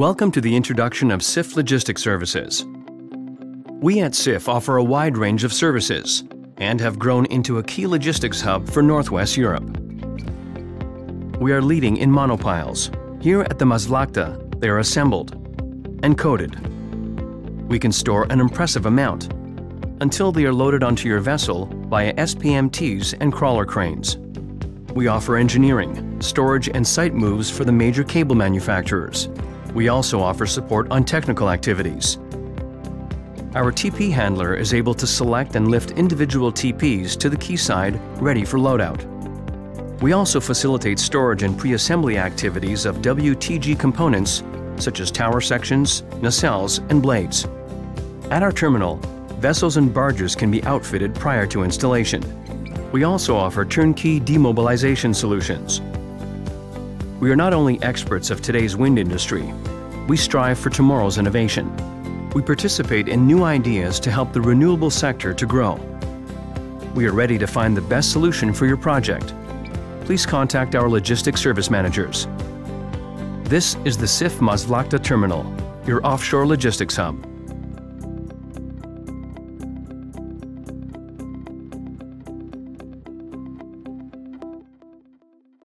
Welcome to the introduction of SIF Logistics Services. We at SIF offer a wide range of services and have grown into a key logistics hub for Northwest Europe. We are leading in monopiles. Here at the Maasvlakte, they are assembled and coated. We can store an impressive amount until they are loaded onto your vessel via SPMTs and crawler cranes. We offer engineering, storage and site moves for the major cable manufacturers. We also offer support on technical activities. Our TP handler is able to select and lift individual TPs to the quayside ready for loadout. We also facilitate storage and pre-assembly activities of WTG components such as tower sections, nacelles, and blades. At our terminal, vessels and barges can be outfitted prior to installation. We also offer turnkey demobilization solutions. We are not only experts of today's wind industry, we strive for tomorrow's innovation. We participate in new ideas to help the renewable sector to grow. We are ready to find the best solution for your project. Please contact our logistics service managers. This is the SIF Maasvlakte Terminal, your offshore logistics hub.